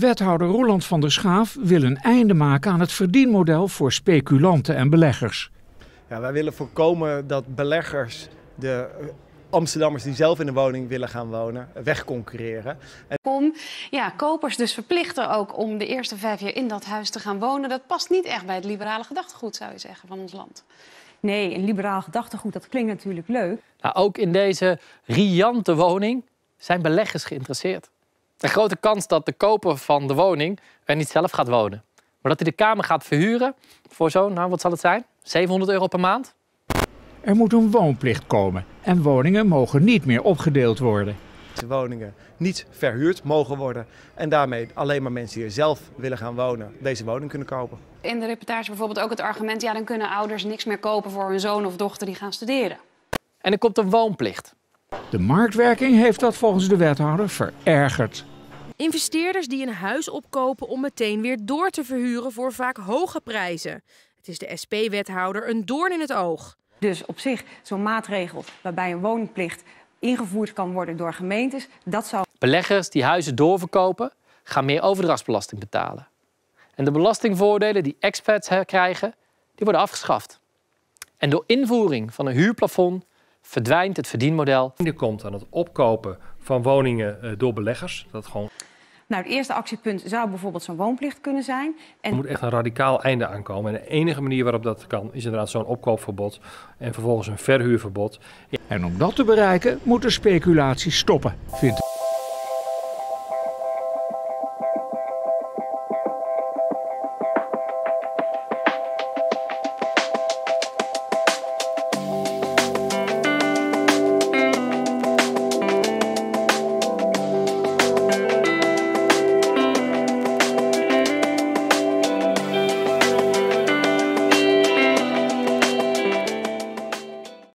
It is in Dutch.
Wethouder Roland van der Schaaf wil een einde maken aan het verdienmodel voor speculanten en beleggers. Ja, wij willen voorkomen dat beleggers de Amsterdammers die zelf in een woning willen gaan wonen, wegconcurreren. Om ja, kopers dus verplichten ook om de eerste vijf jaar in dat huis te gaan wonen. Dat past niet echt bij het liberale gedachtegoed, zou je zeggen, van ons land. Nee, een liberaal gedachtegoed, dat klinkt natuurlijk leuk. Nou, ook in deze riante woning zijn beleggers geïnteresseerd. Een grote kans dat de koper van de woning er niet zelf gaat wonen. Maar dat hij de kamer gaat verhuren voor zo'n, nou wat zal het zijn? 700 euro per maand? Er moet een woonplicht komen en woningen mogen niet meer opgedeeld worden. De woningen niet verhuurd mogen worden en daarmee alleen maar mensen die er zelf willen gaan wonen deze woning kunnen kopen. In de reportage bijvoorbeeld ook het argument, ja dan kunnen ouders niks meer kopen voor hun zoon of dochter die gaan studeren. En er komt een woonplicht. De marktwerking heeft dat volgens de wethouder verergerd. Investeerders die een huis opkopen om meteen weer door te verhuren voor vaak hoge prijzen. Het is de SP-wethouder een doorn in het oog. Dus op zich, zo'n maatregel waarbij een woningplicht ingevoerd kan worden door gemeentes, dat zou. Beleggers die huizen doorverkopen, gaan meer overdrachtsbelasting betalen. En de belastingvoordelen die expats krijgen, die worden afgeschaft. En door invoering van een huurplafond verdwijnt het verdienmodel. Er komt aan het opkopen van woningen eh, door beleggers. Dat gewoon... Nou, het eerste actiepunt zou bijvoorbeeld zo'n woonplicht kunnen zijn. En... Er moet echt een radicaal einde aankomen. En de enige manier waarop dat kan, is inderdaad zo'n opkoopverbod en vervolgens een verhuurverbod. En om dat te bereiken, moet de speculatie stoppen, vindt